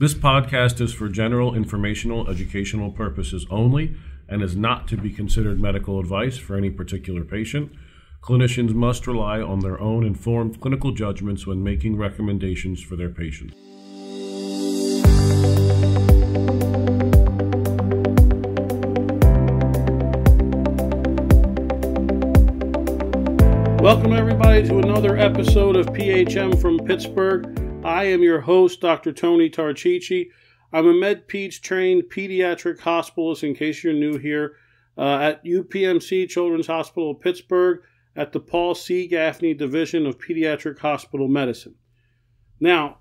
This podcast is for general informational educational purposes only and is not to be considered medical advice for any particular patient. Clinicians must rely on their own informed clinical judgments when making recommendations for their patients. Welcome, everybody, to another episode of PHM from Pittsburgh. I am your host, Dr. Tony Tarchichi. I'm a MedPeds trained pediatric hospitalist, in case you're new here, uh, at UPMC Children's Hospital of Pittsburgh at the Paul C. Gaffney Division of Pediatric Hospital Medicine. Now,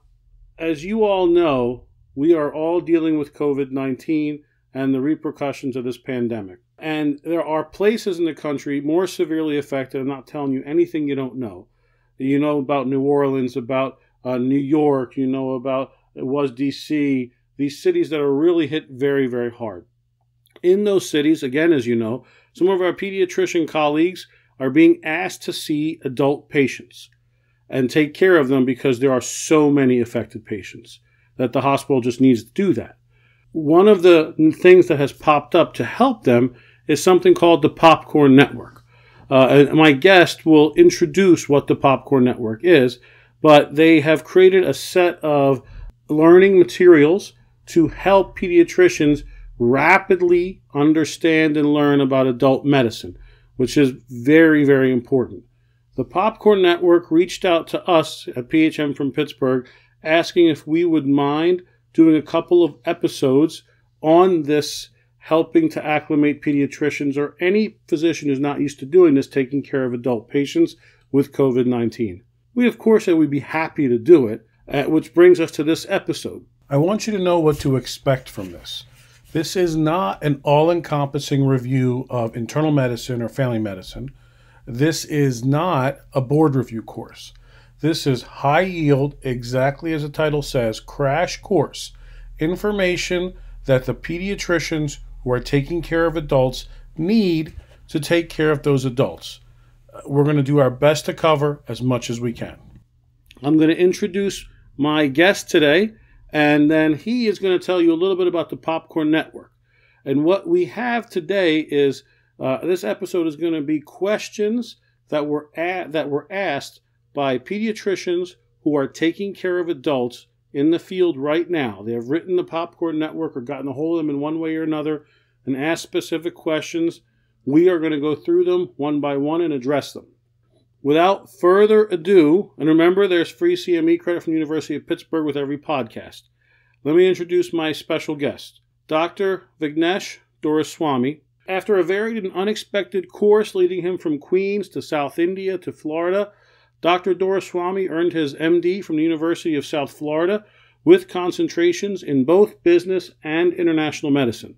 as you all know, we are all dealing with COVID 19 and the repercussions of this pandemic. And there are places in the country more severely affected. I'm not telling you anything you don't know. You know about New Orleans, about uh, New York, you know about it was DC, these cities that are really hit very, very hard. In those cities, again, as you know, some of our pediatrician colleagues are being asked to see adult patients and take care of them because there are so many affected patients that the hospital just needs to do that. One of the things that has popped up to help them is something called the Popcorn Network. Uh, and my guest will introduce what the Popcorn Network is, but they have created a set of learning materials to help pediatricians rapidly understand and learn about adult medicine which is very, very important. The Popcorn Network reached out to us at PHM from Pittsburgh asking if we would mind doing a couple of episodes on this helping to acclimate pediatricians or any physician who's not used to doing this, taking care of adult patients with COVID 19. We, of course, we'd be happy to do it, uh, which brings us to this episode. I want you to know what to expect from this. This is not an all encompassing review of internal medicine or family medicine. This is not a board review course. This is high yield, exactly as the title says, crash course. Information that the pediatricians who are taking care of adults need to take care of those adults. We're going to do our best to cover as much as we can. I'm going to introduce my guest today. And then he is going to tell you a little bit about the Popcorn Network. And what we have today is uh, this episode is going to be questions that were that were asked by pediatricians who are taking care of adults in the field right now. They have written the Popcorn Network or gotten a hold of them in one way or another and asked specific questions. We are going to go through them one by one and address them. Without further ado, and remember there's free CME credit from the University of Pittsburgh with every podcast, let me introduce my special guest, Dr. Vignesh Doraiswamy. After a varied and unexpected course leading him from Queens to South India to Florida, Dr. Doraiswamy earned his MD from the University of South Florida with concentrations in both business and international medicine.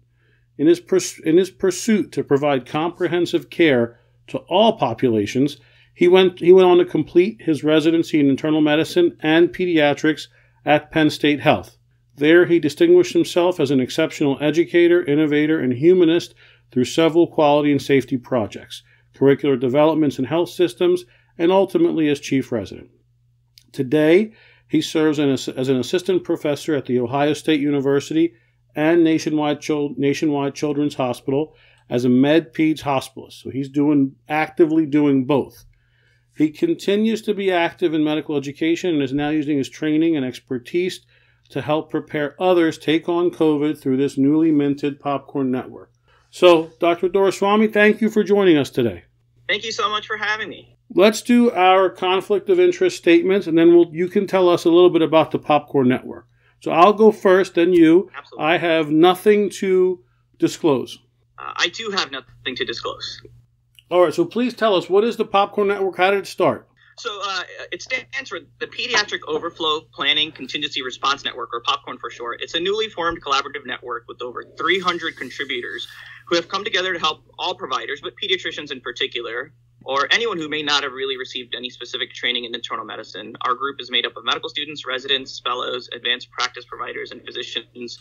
In his, pers- in his pursuit to provide comprehensive care to all populations, he went, he went on to complete his residency in internal medicine and pediatrics at Penn State Health. There, he distinguished himself as an exceptional educator, innovator, and humanist through several quality and safety projects, curricular developments in health systems, and ultimately as chief resident. Today, he serves as an assistant professor at The Ohio State University and Nationwide, Nationwide Children's Hospital as a med peds hospitalist. So he's doing actively doing both. He continues to be active in medical education and is now using his training and expertise to help prepare others take on COVID through this newly minted popcorn network. So, Dr. Doraiswamy, thank you for joining us today. Thank you so much for having me. Let's do our conflict of interest statements, and then we'll, you can tell us a little bit about the Popcorn Network. So I'll go first, then you. Absolutely. I have nothing to disclose. Uh, I do have nothing to disclose. All right, so please tell us what is the Popcorn Network? How did it start? So uh, it stands for the Pediatric Overflow Planning Contingency Response Network, or Popcorn for short. It's a newly formed collaborative network with over 300 contributors who have come together to help all providers, but pediatricians in particular, or anyone who may not have really received any specific training in internal medicine. Our group is made up of medical students, residents, fellows, advanced practice providers, and physicians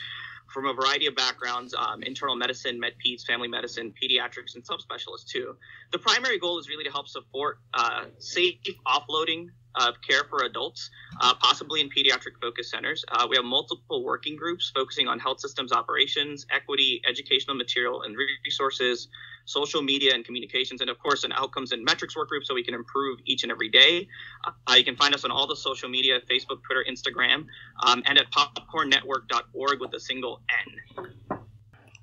from a variety of backgrounds um, internal medicine, med peds, family medicine, pediatrics, and subspecialists too. The primary goal is really to help support uh, safe offloading of care for adults, uh, possibly in pediatric focus centers. Uh, we have multiple working groups focusing on health systems operations, equity, educational material and resources, social media and communications, and of course, an outcomes and metrics work group so we can improve each and every day. Uh, you can find us on all the social media Facebook, Twitter, Instagram, um, and at popcornetwork.org with a single N.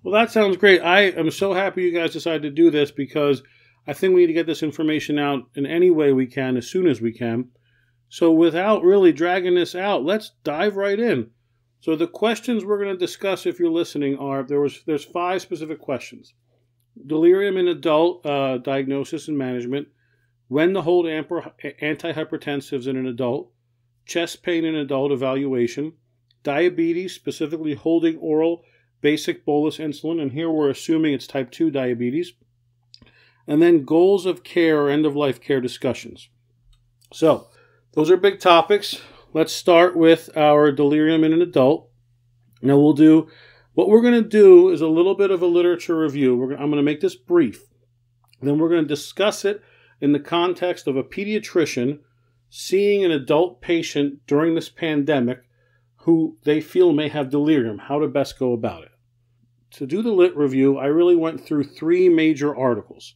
Well, that sounds great. I am so happy you guys decided to do this because I think we need to get this information out in any way we can as soon as we can. So, without really dragging this out, let's dive right in. So, the questions we're going to discuss, if you're listening, are there was there's five specific questions: delirium in adult uh, diagnosis and management, when to hold antihypertensives in an adult, chest pain in adult evaluation, diabetes, specifically holding oral basal bolus insulin, and here we're assuming it's type 2 diabetes. And then goals of care or end of life care discussions. So, those are big topics. Let's start with our delirium in an adult. Now, we'll do what we're going to do is a little bit of a literature review. I'm going to make this brief. Then we're going to discuss it in the context of a pediatrician seeing an adult patient during this pandemic who they feel may have delirium, how to best go about it. To do the lit review, I really went through three major articles.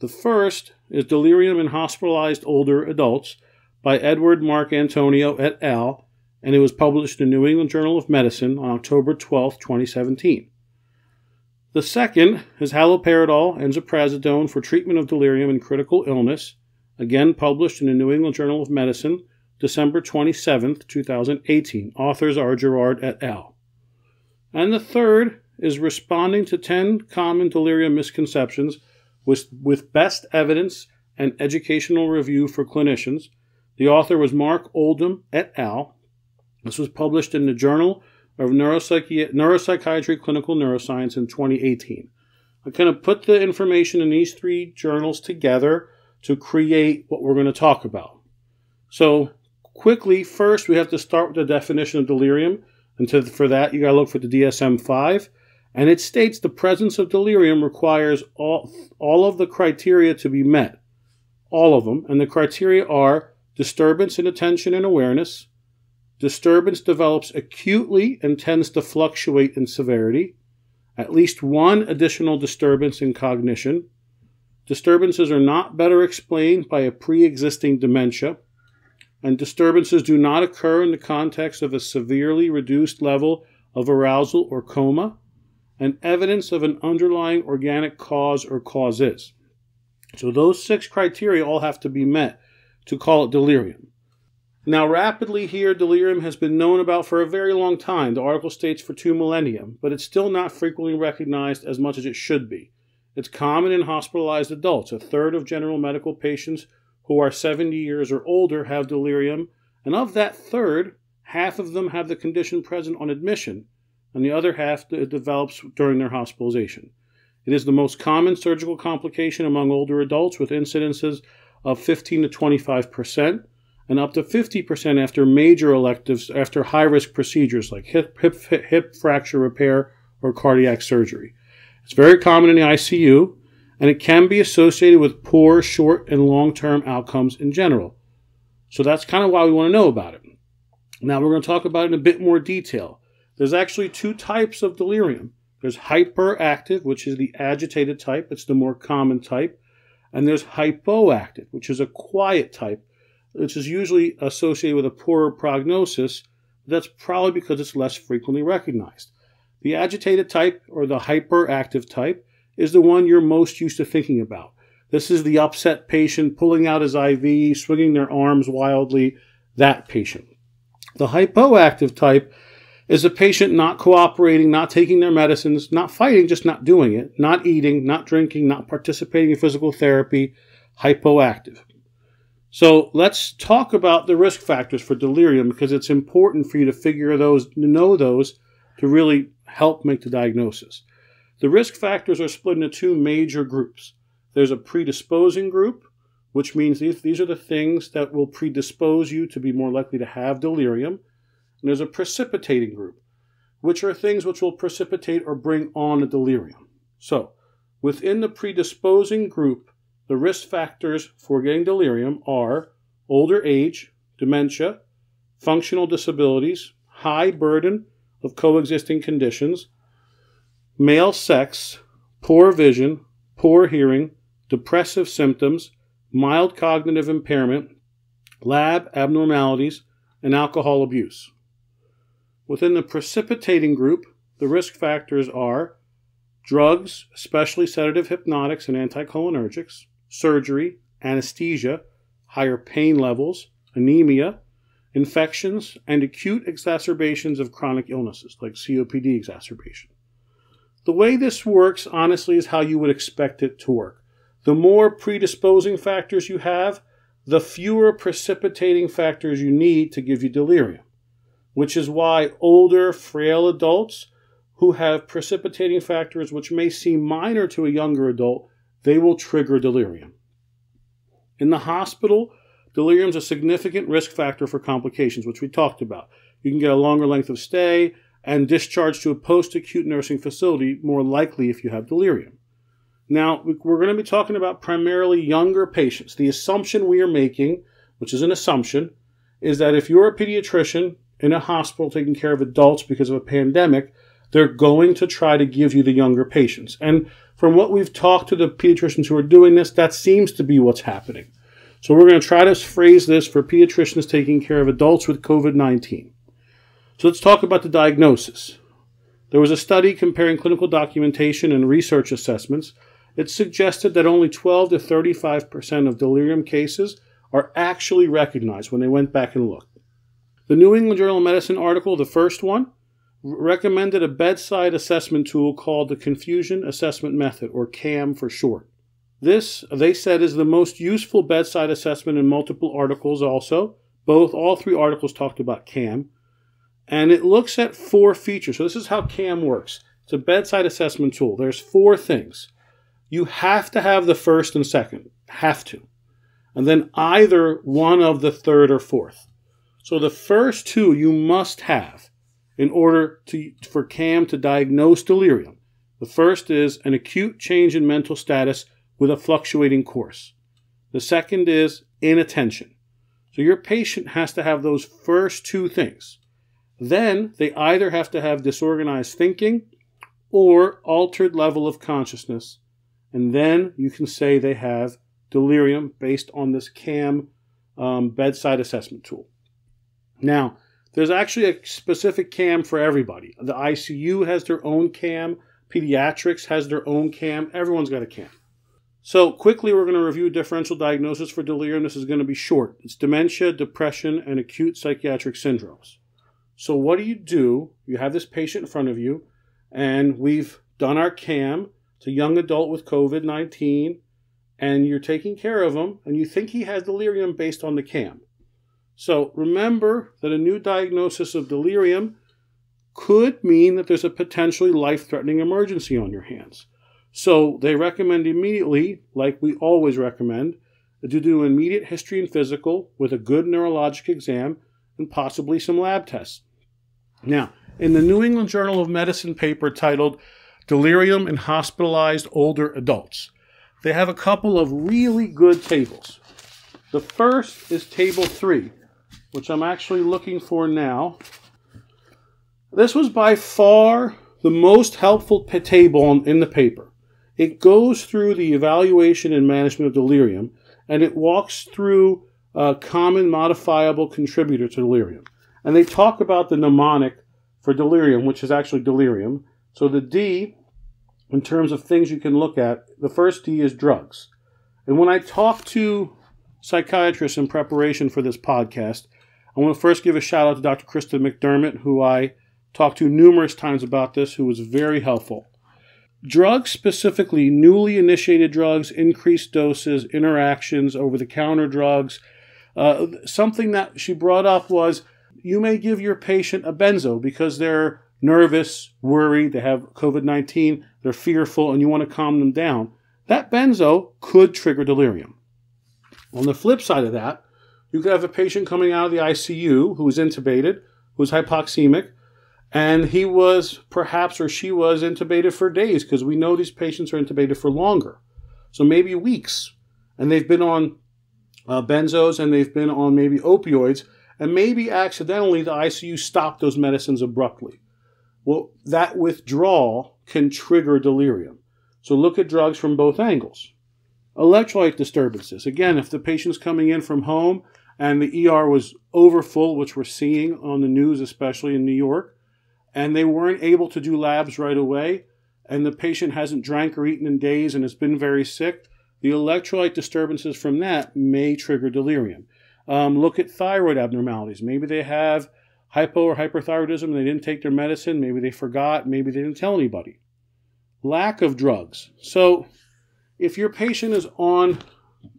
The first is Delirium in Hospitalized Older Adults by Edward Marcantonio et al., and it was published in the New England Journal of Medicine on October 12, 2017. The second is haloperidol and ziprasidone for treatment of delirium and critical illness, again published in the New England Journal of Medicine, December 27, 2018. Authors are Girard et al. And the third is responding to 10 common delirium misconceptions with, with best evidence and educational review for clinicians. The author was Mark Oldham et al. This was published in the Journal of Neuropsychi- Neuropsychiatry Clinical Neuroscience in 2018. I kind of put the information in these three journals together to create what we're going to talk about. So, quickly, first we have to start with the definition of delirium. And to, for that, you got to look for the DSM 5 and it states the presence of delirium requires all, all of the criteria to be met. All of them. And the criteria are disturbance in attention and awareness, disturbance develops acutely and tends to fluctuate in severity, at least one additional disturbance in cognition, disturbances are not better explained by a pre existing dementia, and disturbances do not occur in the context of a severely reduced level of arousal or coma and evidence of an underlying organic cause or causes. So those six criteria all have to be met to call it delirium. Now, rapidly here, delirium has been known about for a very long time. The article states for two millennia, but it's still not frequently recognized as much as it should be. It's common in hospitalized adults. A third of general medical patients who are 70 years or older have delirium, and of that third, half of them have the condition present on admission, and the other half it develops during their hospitalization. It is the most common surgical complication among older adults with incidences of 15 to 25 percent and up to 50 percent after major electives after high risk procedures like hip, hip, hip fracture repair or cardiac surgery. It's very common in the ICU and it can be associated with poor short and long term outcomes in general. So that's kind of why we want to know about it. Now we're going to talk about it in a bit more detail. There's actually two types of delirium. There's hyperactive, which is the agitated type, it's the more common type, and there's hypoactive, which is a quiet type, which is usually associated with a poorer prognosis. That's probably because it's less frequently recognized. The agitated type, or the hyperactive type, is the one you're most used to thinking about. This is the upset patient pulling out his IV, swinging their arms wildly, that patient. The hypoactive type is a patient not cooperating, not taking their medicines, not fighting, just not doing it, not eating, not drinking, not participating in physical therapy, hypoactive. So let's talk about the risk factors for delirium because it's important for you to figure those, to know those to really help make the diagnosis. The risk factors are split into two major groups. There's a predisposing group, which means these, these are the things that will predispose you to be more likely to have delirium. And there's a precipitating group, which are things which will precipitate or bring on a delirium. So, within the predisposing group, the risk factors for getting delirium are older age, dementia, functional disabilities, high burden of coexisting conditions, male sex, poor vision, poor hearing, depressive symptoms, mild cognitive impairment, lab abnormalities, and alcohol abuse. Within the precipitating group, the risk factors are drugs, especially sedative hypnotics and anticholinergics, surgery, anesthesia, higher pain levels, anemia, infections, and acute exacerbations of chronic illnesses like COPD exacerbation. The way this works, honestly, is how you would expect it to work. The more predisposing factors you have, the fewer precipitating factors you need to give you delirium, which is why older, frail adults who have precipitating factors which may seem minor to a younger adult, they will trigger delirium. In the hospital, delirium is a significant risk factor for complications, which we talked about. You can get a longer length of stay and discharge to a post acute nursing facility more likely if you have delirium. Now, we're going to be talking about primarily younger patients. The assumption we are making, which is an assumption, is that if you're a pediatrician in a hospital taking care of adults because of a pandemic, they're going to try to give you the younger patients. And from what we've talked to the pediatricians who are doing this, that seems to be what's happening. So we're going to try to phrase this for pediatricians taking care of adults with COVID 19. So let's talk about the diagnosis. There was a study comparing clinical documentation and research assessments it suggested that only 12 to 35% of delirium cases are actually recognized when they went back and looked. The New England Journal of Medicine article, the first one, recommended a bedside assessment tool called the Confusion Assessment Method, or CAM for short. This, they said, is the most useful bedside assessment in multiple articles also. Both, all three articles talked about CAM. And it looks at four features. So this is how CAM works. It's a bedside assessment tool. There's four things you have to have the first and second. Have to. And then either one of the third or fourth. So the first two you must have in order to, for CAM to diagnose delirium. The first is an acute change in mental status with a fluctuating course. The second is inattention. So your patient has to have those first two things. Then they either have to have disorganized thinking or altered level of consciousness and then you can say they have delirium based on this CAM um, bedside assessment tool. Now, there's actually a specific CAM for everybody. The ICU has their own CAM, pediatrics has their own CAM, everyone's got a CAM. So, quickly, we're going to review differential diagnosis for delirium. This is going to be short. It's dementia, depression, and acute psychiatric syndromes. So, what do you do? You have this patient in front of you, and we've done our CAM it's a young adult with COVID 19, and you're taking care of him, and you think he has delirium based on the CAM. So remember that a new diagnosis of delirium could mean that there's a potentially life threatening emergency on your hands. So they recommend immediately, like we always recommend, to do an immediate history and physical with a good neurologic exam and possibly some lab tests. Now, in the New England Journal of Medicine paper titled delirium in hospitalized older adults. They have a couple of really good tables. The first is table three, which I'm actually looking for now. This was by far the most helpful table in the paper. It goes through the evaluation and management of delirium, and it walks through a common modifiable contributor to delirium. And they talk about the mnemonic for delirium, which is actually delirium. So the D in terms of things you can look at, the first D is drugs. And when I talk to psychiatrists in preparation for this podcast, I want to first give a shout out to Dr. Krista McDermott, who I talked to numerous times about this, who was very helpful. Drugs, specifically newly initiated drugs, increased doses, interactions, over the counter drugs. Uh, something that she brought up was you may give your patient a benzo because they're nervous, worried, they have COVID 19, they're fearful, and you want to calm them down, that benzo could trigger delirium. On the flip side of that, you could have a patient coming out of the ICU who was intubated, who was hypoxemic, and he was perhaps or she was intubated for days because we know these patients are intubated for longer. So maybe weeks. And they've been on uh, benzos and they've been on maybe opioids, and maybe accidentally the ICU stopped those medicines abruptly. Well, that withdrawal can trigger delirium. So look at drugs from both angles. Electrolyte disturbances. Again, if the patient's coming in from home and the ER was overfull, which we're seeing on the news, especially in New York, and they weren't able to do labs right away, and the patient hasn't drank or eaten in days and has been very sick, the electrolyte disturbances from that may trigger delirium. Um, look at thyroid abnormalities. Maybe they have hypo or hyperthyroidism and they didn't take their medicine. Maybe they forgot. Maybe they didn't tell anybody. Lack of drugs. So, if your patient is on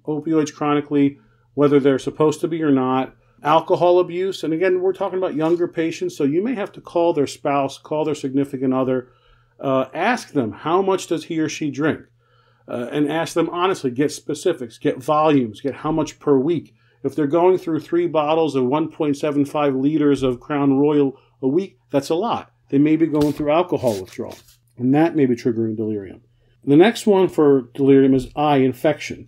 opioids chronically, whether they're supposed to be or not, alcohol abuse, and again, we're talking about younger patients, so you may have to call their spouse, call their significant other, uh, ask them how much does he or she drink, uh, and ask them honestly, get specifics, get volumes, get how much per week. If they're going through three bottles of 1.75 liters of Crown Royal a week, that's a lot. They may be going through alcohol withdrawal, and that may be triggering delirium. The next one for delirium is eye infection.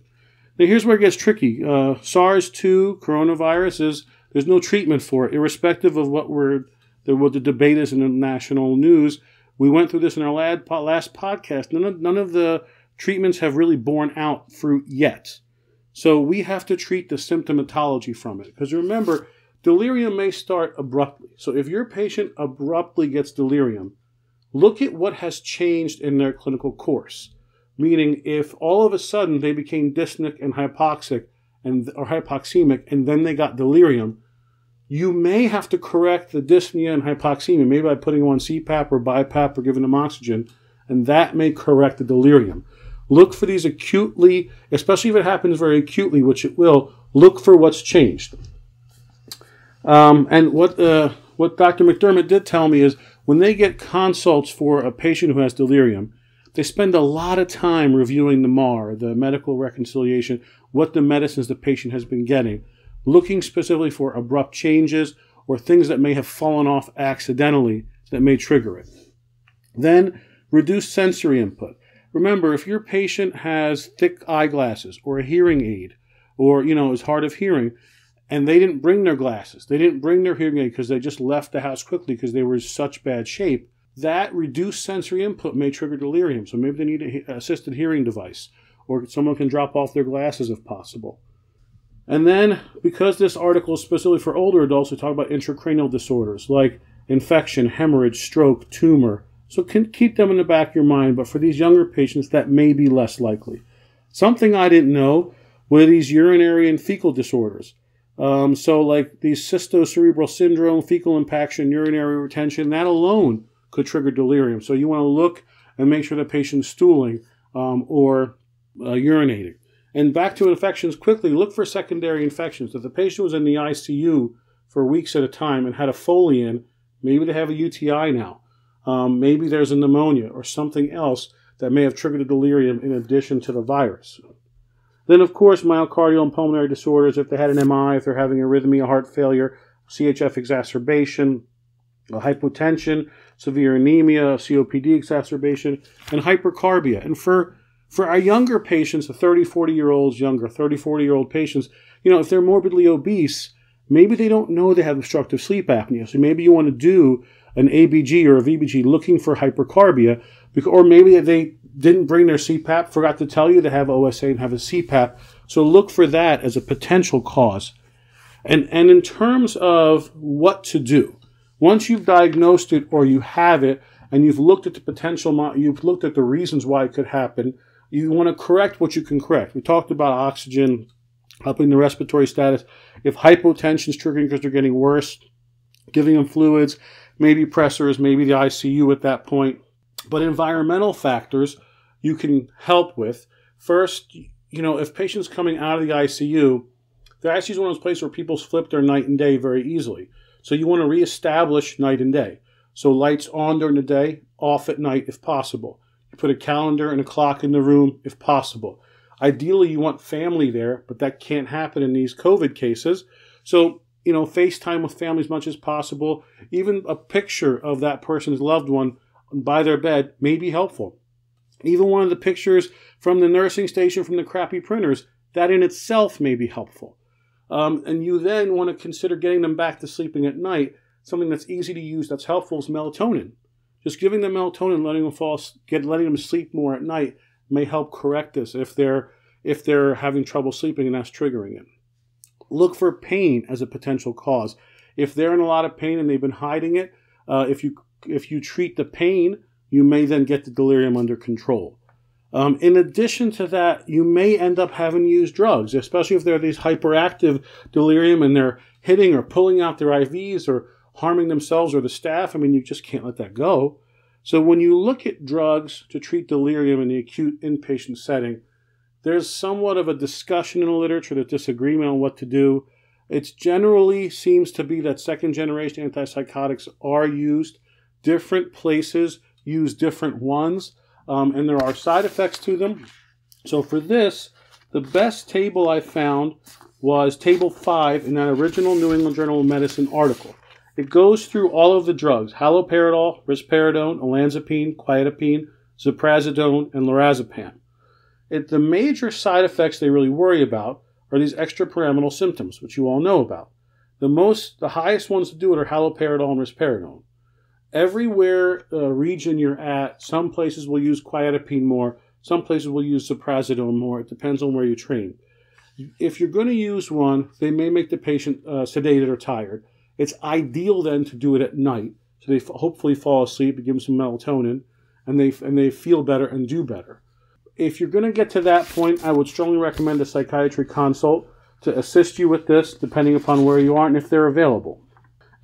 Now, here's where it gets tricky. Uh, SARS-2 coronavirus is there's no treatment for it, irrespective of what we're the, what the debate is in the national news. We went through this in our last podcast. None of, none of the treatments have really borne out fruit yet. So we have to treat the symptomatology from it. Because remember, delirium may start abruptly. So if your patient abruptly gets delirium, look at what has changed in their clinical course. Meaning, if all of a sudden they became dyspneic and hypoxic and or hypoxemic and then they got delirium, you may have to correct the dyspnea and hypoxemia, maybe by putting them on CPAP or BiPAP or giving them oxygen, and that may correct the delirium. Look for these acutely, especially if it happens very acutely, which it will. Look for what's changed. Um, and what uh, what Dr. McDermott did tell me is when they get consults for a patient who has delirium, they spend a lot of time reviewing the MAR, the medical reconciliation, what the medicines the patient has been getting, looking specifically for abrupt changes or things that may have fallen off accidentally that may trigger it. Then reduce sensory input. Remember, if your patient has thick eyeglasses or a hearing aid or, you know, is hard of hearing, and they didn't bring their glasses, they didn't bring their hearing aid because they just left the house quickly because they were in such bad shape, that reduced sensory input may trigger delirium. So maybe they need an assisted hearing device or someone can drop off their glasses if possible. And then, because this article is specifically for older adults, we talk about intracranial disorders like infection, hemorrhage, stroke, tumor, so can keep them in the back of your mind, but for these younger patients, that may be less likely. Something I didn't know were these urinary and fecal disorders. Um, so, like these cystocerebral syndrome, fecal impaction, urinary retention, that alone could trigger delirium. So, you want to look and make sure the patient's stooling um, or uh, urinating. And back to infections quickly, look for secondary infections. If the patient was in the ICU for weeks at a time and had a Foley in, maybe they have a UTI now. Um, maybe there's a pneumonia or something else that may have triggered a delirium in addition to the virus. Then, of course, myocardial and pulmonary disorders, if they had an MI, if they're having arrhythmia, heart failure, CHF exacerbation, hypotension, severe anemia, COPD exacerbation, and hypercarbia. And for for our younger patients, the 30, 40 year olds, younger, 30, 40 year old patients, you know, if they're morbidly obese, maybe they don't know they have obstructive sleep apnea. So maybe you want to do an ABG or a VBG looking for hypercarbia, or maybe they didn't bring their CPAP, forgot to tell you they have OSA and have a CPAP. So look for that as a potential cause. And, and in terms of what to do, once you've diagnosed it or you have it and you've looked at the potential, you've looked at the reasons why it could happen, you want to correct what you can correct. We talked about oxygen, helping the respiratory status. If hypotension is triggering because they're getting worse, giving them fluids, maybe pressors, maybe the ICU at that point. But environmental factors you can help with. First, you know, if patients coming out of the ICU, the ICU is one of those places where people flip their night and day very easily. So you want to reestablish night and day. So lights on during the day, off at night if possible. You put a calendar and a clock in the room if possible. Ideally, you want family there, but that can't happen in these COVID cases. So you know, FaceTime with family as much as possible. Even a picture of that person's loved one by their bed may be helpful. Even one of the pictures from the nursing station from the crappy printers that in itself may be helpful. Um, and you then want to consider getting them back to sleeping at night. Something that's easy to use, that's helpful, is melatonin. Just giving them melatonin, letting them fall, get letting them sleep more at night may help correct this if they're if they're having trouble sleeping and that's triggering it. Look for pain as a potential cause. If they're in a lot of pain and they've been hiding it, uh, if you if you treat the pain, you may then get the delirium under control. Um, in addition to that, you may end up having to use drugs, especially if they're these hyperactive delirium and they're hitting or pulling out their IVs or harming themselves or the staff. I mean, you just can't let that go. So when you look at drugs to treat delirium in the acute inpatient setting, there's somewhat of a discussion in the literature, the disagreement on what to do. It generally seems to be that second generation antipsychotics are used. Different places use different ones, um, and there are side effects to them. So for this, the best table I found was table five in that original New England Journal of Medicine article. It goes through all of the drugs haloperidol, risperidone, olanzapine, quetiapine, ziprasidone, and lorazepam. It, the major side effects they really worry about are these extrapyramidal symptoms, which you all know about. The most, the highest ones to do it are haloperidol and risperidone. Everywhere uh, region you're at, some places will use quetiapine more, some places will use ziprasidone more. It depends on where you train. If you're going to use one, they may make the patient uh, sedated or tired. It's ideal then to do it at night, so they f- hopefully fall asleep give them some melatonin, and they and they feel better and do better if you're going to get to that point, I would strongly recommend a psychiatry consult to assist you with this, depending upon where you are and if they're available.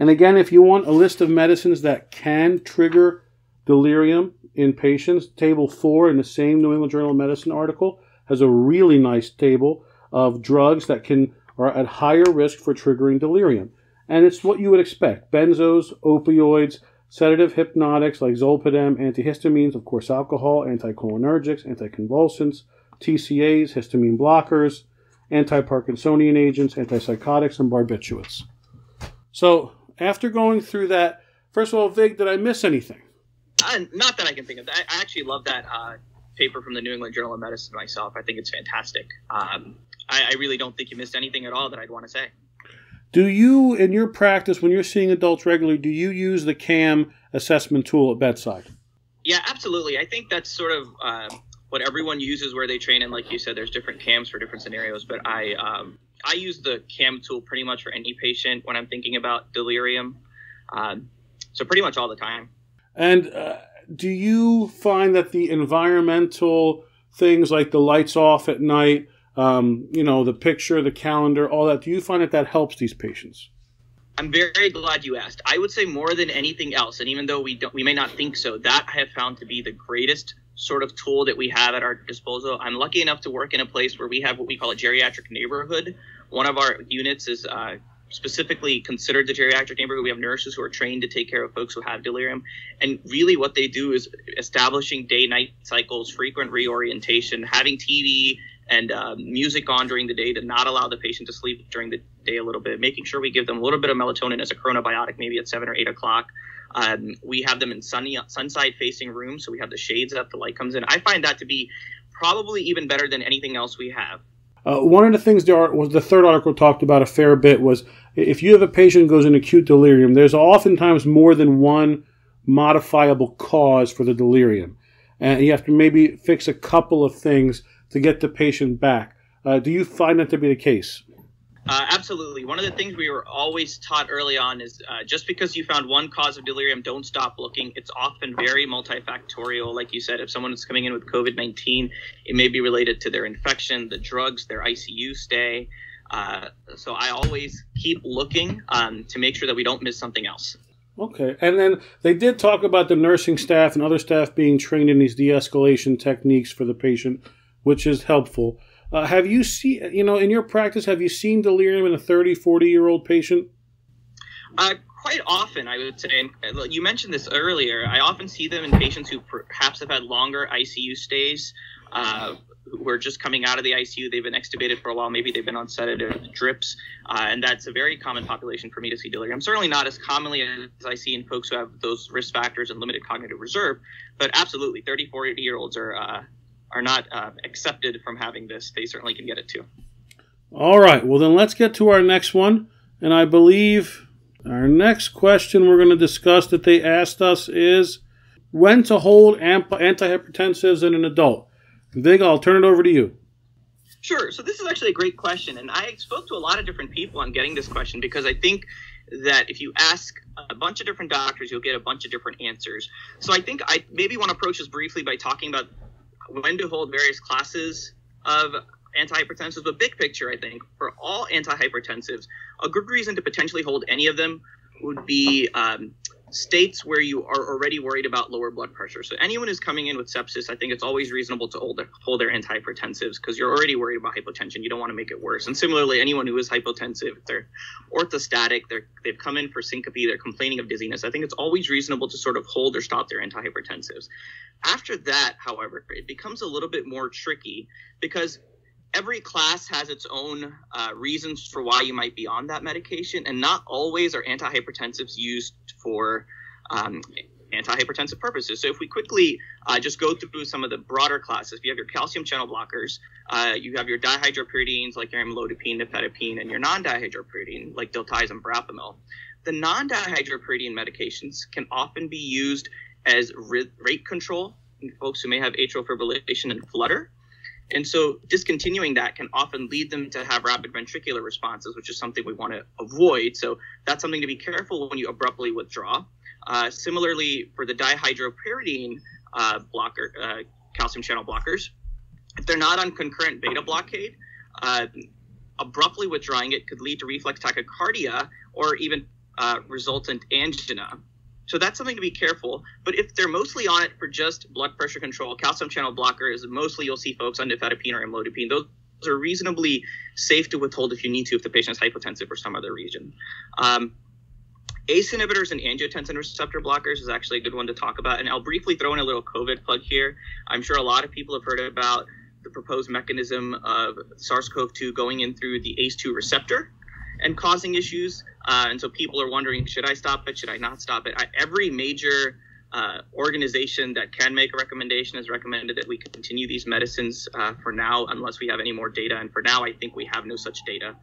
And again, if you want a list of medicines that can trigger delirium in patients, Table 4 in the same New England Journal of Medicine article has a really nice table of drugs that can are at higher risk for triggering delirium. And it's what you would expect benzos, opioids, Sedative hypnotics like zolpidem, antihistamines, of course, alcohol, anticholinergics, anticonvulsants, TCAs, histamine blockers, anti-Parkinsonian agents, antipsychotics, and barbiturates. So, after going through that, first of all, Vig, did I miss anything? Uh, not that I can think of. I, I actually love that uh, paper from the New England Journal of Medicine myself. I think it's fantastic. Um, I, I really don't think you missed anything at all that I'd want to say. Do you, in your practice, when you're seeing adults regularly, do you use the CAM assessment tool at bedside? Yeah, absolutely. I think that's sort of uh, what everyone uses where they train. And like you said, there's different CAMs for different scenarios. But I um, I use the CAM tool pretty much for any patient when I'm thinking about delirium. Um, so pretty much all the time. And uh, do you find that the environmental things like the lights off at night, um, you know, the picture, the calendar, all that. Do you find that that helps these patients? I'm very glad you asked. I would say more than anything else, and even though we don't, we may not think so, that I have found to be the greatest sort of tool that we have at our disposal. I'm lucky enough to work in a place where we have what we call a geriatric neighborhood. One of our units is uh, specifically considered the geriatric neighborhood. We have nurses who are trained to take care of folks who have delirium. And really, what they do is establishing day night cycles, frequent reorientation, having TV and uh, music on during the day to not allow the patient to sleep during the day a little bit, making sure we give them a little bit of melatonin as a chronobiotic, maybe at seven or eight o'clock. Um, we have them in sunny sunside facing rooms, so we have the shades up, the light comes in. I find that to be probably even better than anything else we have. Uh, one of the things there was the third article talked about a fair bit was if you have a patient who goes in acute delirium, there's oftentimes more than one modifiable cause for the delirium, and you have to maybe fix a couple of things to get the patient back. Uh, do you find that to be the case? Uh, absolutely. One of the things we were always taught early on is uh, just because you found one cause of delirium, don't stop looking. It's often very multifactorial. Like you said, if someone is coming in with COVID 19, it may be related to their infection, the drugs, their ICU stay. Uh, so I always keep looking um, to make sure that we don't miss something else. Okay. And then they did talk about the nursing staff and other staff being trained in these de escalation techniques for the patient which is helpful. Uh, have you seen, you know, in your practice, have you seen delirium in a 30, 40 year old patient? Uh, quite often, I would say. And uh, you mentioned this earlier. I often see them in patients who perhaps have had longer ICU stays, uh, who are just coming out of the ICU. They've been extubated for a while. Maybe they've been on sedative drips. Uh, and that's a very common population for me to see delirium. Certainly not as commonly as I see in folks who have those risk factors and limited cognitive reserve, but absolutely, 30, 40 year olds are uh, are not uh, accepted from having this, they certainly can get it too. All right. Well, then let's get to our next one. And I believe our next question we're going to discuss that they asked us is when to hold antihypertensives in an adult. Vig, I'll turn it over to you. Sure. So this is actually a great question, and I spoke to a lot of different people on getting this question because I think that if you ask a bunch of different doctors, you'll get a bunch of different answers. So I think I maybe want to approach this briefly by talking about when to hold various classes of antihypertensives, but big picture, I think for all antihypertensives, a good reason to potentially hold any of them would be um, states where you are already worried about lower blood pressure. So anyone who's coming in with sepsis, I think it's always reasonable to hold their, hold their antihypertensives because you're already worried about hypotension. You don't want to make it worse. And similarly, anyone who is hypotensive, they're orthostatic, they're, they've come in for syncope, they're complaining of dizziness. I think it's always reasonable to sort of hold or stop their antihypertensives. After that, however, it becomes a little bit more tricky because every class has its own uh, reasons for why you might be on that medication, and not always are antihypertensives used for um, antihypertensive purposes. So if we quickly uh, just go through some of the broader classes, you have your calcium channel blockers, uh, you have your dihydropyridines like your amlodipine, nifedipine, and your non-dihydropyridine like diltiazem verapamil. The non-dihydropyridine medications can often be used as rate control in folks who may have atrial fibrillation and flutter. And so discontinuing that can often lead them to have rapid ventricular responses, which is something we want to avoid. So that's something to be careful when you abruptly withdraw. Uh, similarly, for the dihydropyridine uh, blocker, uh, calcium channel blockers, if they're not on concurrent beta blockade, uh, abruptly withdrawing it could lead to reflex tachycardia or even uh, resultant angina. So that's something to be careful. But if they're mostly on it for just blood pressure control, calcium channel blocker is mostly you'll see folks on nifedipine or amlodipine. Those are reasonably safe to withhold if you need to if the patient is hypotensive for some other reason. Um, ACE inhibitors and angiotensin receptor blockers is actually a good one to talk about. And I'll briefly throw in a little COVID plug here. I'm sure a lot of people have heard about the proposed mechanism of SARS CoV 2 going in through the ACE2 receptor and causing issues. Uh, and so people are wondering, should I stop it? Should I not stop it? I, every major uh, organization that can make a recommendation has recommended that we continue these medicines uh, for now, unless we have any more data. And for now, I think we have no such data.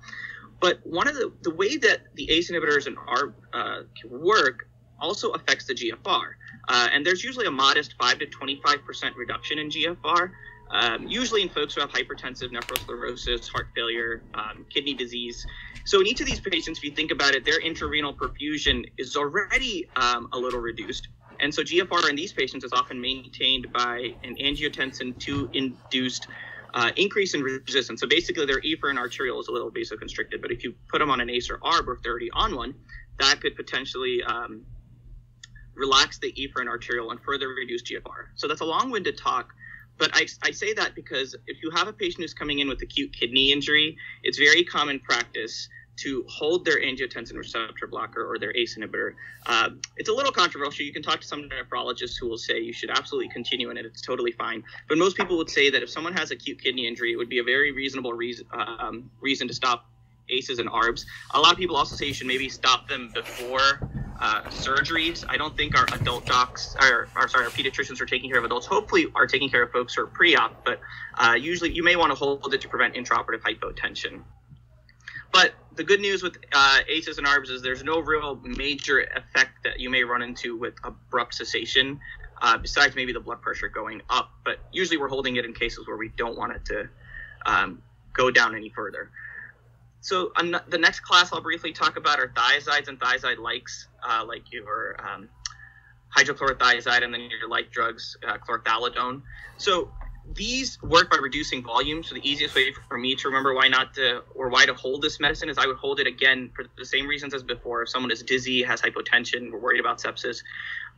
But one of the the way that the ACE inhibitors and ARB uh, work also affects the GFR. Uh, and there's usually a modest 5 to 25% reduction in GFR um, usually in folks who have hypertensive nephrosclerosis, heart failure, um, kidney disease. So in each of these patients, if you think about it, their intrarenal perfusion is already um, a little reduced. And so GFR in these patients is often maintained by an angiotensin 2 induced uh, increase in resistance. So basically, their efferent arteriole is a little vasoconstricted. But if you put them on an ACE or ARB, or if they're already on one, that could potentially um, relax the efferent arteriole and further reduce GFR. So that's a long winded talk but I, I say that because if you have a patient who's coming in with acute kidney injury, it's very common practice to hold their angiotensin receptor blocker or their ACE inhibitor. Uh, it's a little controversial. You can talk to some nephrologists who will say you should absolutely continue in it. It's totally fine. But most people would say that if someone has acute kidney injury, it would be a very reasonable reason um, reason to stop ACEs and ARBs. A lot of people also say you should maybe stop them before uh, surgeries. I don't think our adult docs, or, or, sorry, our pediatricians are taking care of adults. Hopefully, are taking care of folks who are pre-op, but uh, usually you may want to hold it to prevent intraoperative hypotension. But the good news with uh, ACEs and ARBs is there's no real major effect that you may run into with abrupt cessation, uh, besides maybe the blood pressure going up. But usually we're holding it in cases where we don't want it to um, go down any further. So the next class I'll briefly talk about are thiazides and thiazide likes, uh, like your um, hydrochlorothiazide and then your light drugs, uh, chlorthalidone. So these work by reducing volume. So the easiest way for me to remember why not to or why to hold this medicine is I would hold it again for the same reasons as before. If someone is dizzy, has hypotension, we're worried about sepsis,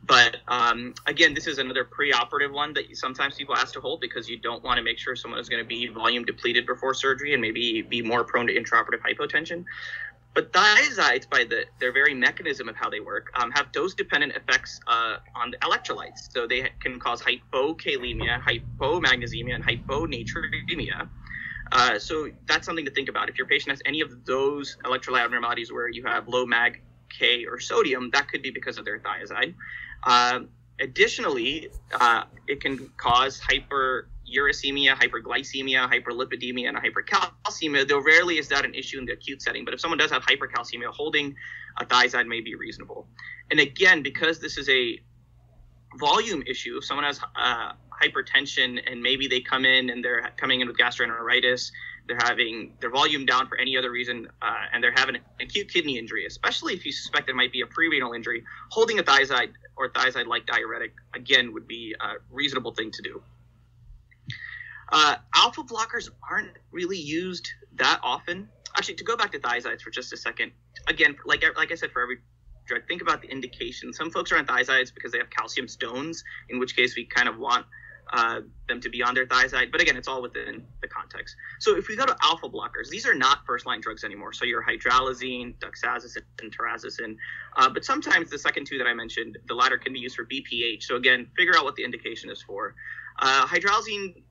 but um, again, this is another preoperative one that sometimes people ask to hold because you don't want to make sure someone is going to be volume depleted before surgery and maybe be more prone to intraoperative hypotension. But thiazides, by the, their very mechanism of how they work, um, have dose-dependent effects uh, on the electrolytes. So they can cause hypokalemia, hypomagnesemia, and hyponatremia. Uh, so that's something to think about. If your patient has any of those electrolyte abnormalities where you have low mag, K, or sodium, that could be because of their thiazide. Uh, additionally, uh, it can cause hyper uricemia, hyperglycemia, hyperlipidemia, and hypercalcemia, though rarely is that an issue in the acute setting. But if someone does have hypercalcemia, holding a thiazide may be reasonable. And again, because this is a volume issue, if someone has uh, hypertension and maybe they come in and they're coming in with gastroenteritis, they're having their volume down for any other reason, uh, and they're having an acute kidney injury, especially if you suspect it might be a pre-renal injury, holding a thiazide or thiazide-like diuretic again would be a reasonable thing to do. Uh, alpha blockers aren't really used that often. Actually, to go back to thiazides for just a second, again, like like I said, for every drug, think about the indication. Some folks are on thiazides because they have calcium stones, in which case we kind of want uh, them to be on their thiazide. But again, it's all within the context. So if we go to alpha blockers, these are not first line drugs anymore. So your hydralazine, doxazosin, and terazosin. Uh, but sometimes the second two that I mentioned, the latter can be used for BPH. So again, figure out what the indication is for. Uh, hydralazine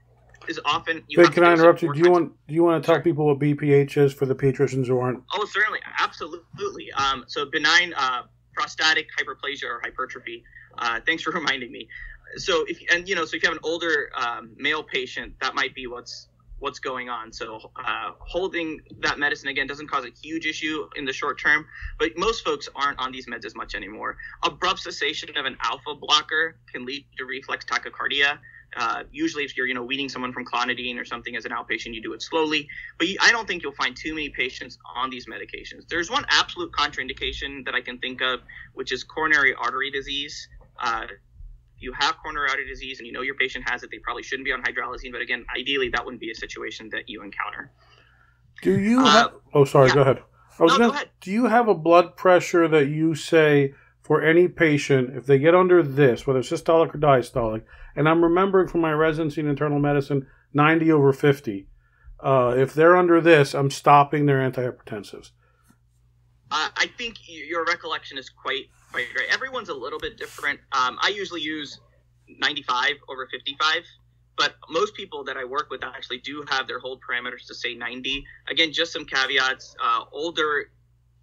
is often. You can I interrupt you? Do you want do you want to tell sure. people what BPH is for the pediatricians who aren't? Oh, certainly, absolutely. Um, so benign uh, prostatic hyperplasia or hypertrophy. Uh, thanks for reminding me. So if and you know, so if you have an older um, male patient, that might be what's what's going on. So uh, holding that medicine again doesn't cause a huge issue in the short term, but most folks aren't on these meds as much anymore. Abrupt cessation of an alpha blocker can lead to reflex tachycardia. Uh, usually, if you're you know weaning someone from clonidine or something as an outpatient, you do it slowly. But you, I don't think you'll find too many patients on these medications. There's one absolute contraindication that I can think of, which is coronary artery disease. Uh, if you have coronary artery disease and you know your patient has it, they probably shouldn't be on hydralazine. But again, ideally, that wouldn't be a situation that you encounter. Do you? Uh, have, oh, sorry. Yeah. Go ahead. I was no, gonna, go ahead. Do you have a blood pressure that you say for any patient if they get under this, whether systolic or diastolic? And I'm remembering from my residency in internal medicine, 90 over 50. Uh, if they're under this, I'm stopping their antihypertensives. Uh, I think your recollection is quite quite great. Everyone's a little bit different. Um, I usually use 95 over 55, but most people that I work with actually do have their hold parameters to say 90. Again, just some caveats. Uh, older,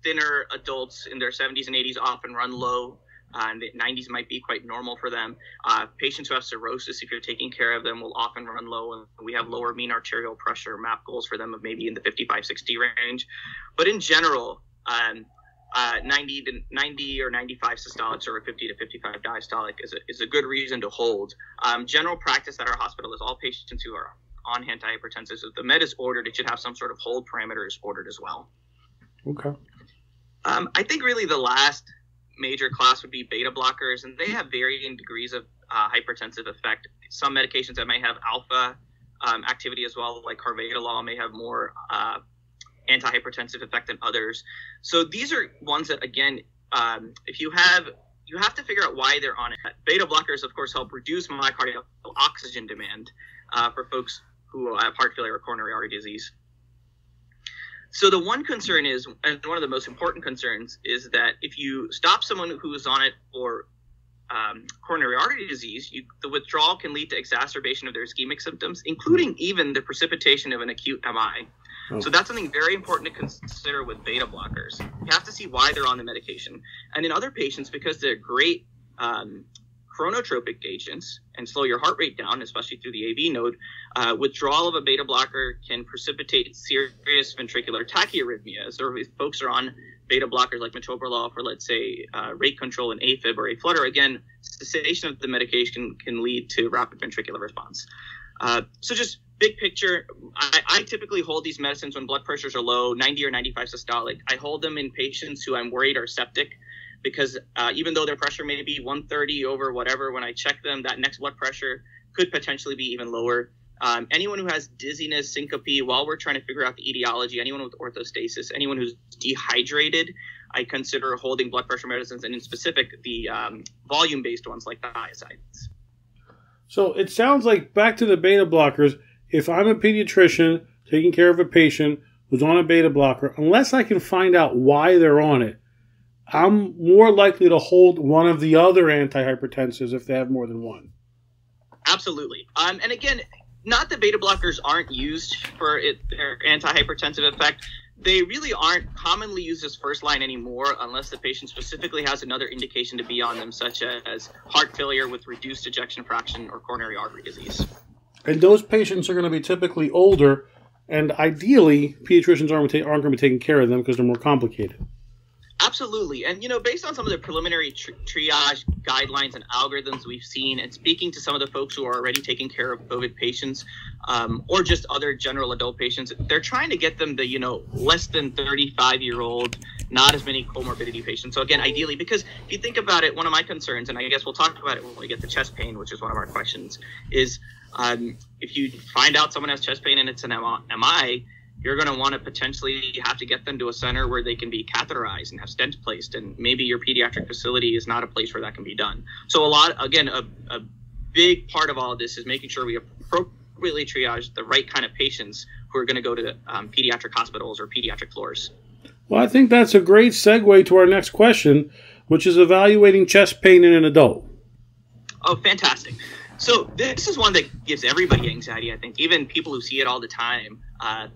thinner adults in their 70s and 80s often run low. Uh, and the 90s might be quite normal for them. Uh, patients who have cirrhosis, if you're taking care of them, will often run low. And we have lower mean arterial pressure map goals for them of maybe in the 55, 60 range. But in general, um, uh, 90 to 90 or 95 systolics or 50 to 55 diastolic is a, is a good reason to hold. Um, general practice at our hospital is all patients who are on antihypertensives, if the med is ordered, it should have some sort of hold parameters ordered as well. Okay. Um, I think really the last major class would be beta blockers, and they have varying degrees of uh, hypertensive effect. Some medications that may have alpha um, activity as well, like carvedilol, may have more uh, antihypertensive effect than others. So these are ones that, again, um, if you have, you have to figure out why they're on it. Beta blockers, of course, help reduce myocardial oxygen demand uh, for folks who have heart failure or coronary artery disease. So the one concern is, and one of the most important concerns is that if you stop someone who is on it for um, coronary artery disease, you, the withdrawal can lead to exacerbation of their ischemic symptoms, including even the precipitation of an acute MI. Oh. So that's something very important to consider with beta blockers. You have to see why they're on the medication. And in other patients, because they're great um, chronotropic agents and slow your heart rate down, especially through the AV node, uh, withdrawal of a beta blocker can precipitate serious ventricular tachyarrhythmias. Or if folks are on beta blockers like metoprolol for, let's say, uh, rate control and AFib or aflutter, again, cessation of the medication can lead to rapid ventricular response. Uh, so just big picture, I, I, typically hold these medicines when blood pressures are low, 90 or 95 systolic. I hold them in patients who I'm worried are septic because uh, even though their pressure may be 130 over whatever, when I check them, that next blood pressure could potentially be even lower. Um, anyone who has dizziness, syncope, while we're trying to figure out the etiology, anyone with orthostasis, anyone who's dehydrated, I consider holding blood pressure medicines, and in specific, the um, volume based ones like the thiazides. So it sounds like back to the beta blockers if I'm a pediatrician taking care of a patient who's on a beta blocker, unless I can find out why they're on it, I'm more likely to hold one of the other antihypertensives if they have more than one. Absolutely. Um, and again, not that beta blockers aren't used for it, their antihypertensive effect. They really aren't commonly used as first line anymore unless the patient specifically has another indication to be on them, such as heart failure with reduced ejection fraction or coronary artery disease. And those patients are going to be typically older, and ideally, pediatricians aren't, aren't going to be taking care of them because they're more complicated. Absolutely. And, you know, based on some of the preliminary tri- triage guidelines and algorithms we've seen, and speaking to some of the folks who are already taking care of COVID patients um, or just other general adult patients, they're trying to get them the, you know, less than 35 year old, not as many comorbidity patients. So, again, ideally, because if you think about it, one of my concerns, and I guess we'll talk about it when we get to chest pain, which is one of our questions, is um, if you find out someone has chest pain and it's an MI, you're going to want to potentially have to get them to a center where they can be catheterized and have stents placed. And maybe your pediatric facility is not a place where that can be done. So, a lot, again, a, a big part of all of this is making sure we appropriately triage the right kind of patients who are going to go to um, pediatric hospitals or pediatric floors. Well, I think that's a great segue to our next question, which is evaluating chest pain in an adult. Oh, fantastic. So, this is one that gives everybody anxiety, I think, even people who see it all the time. Uh,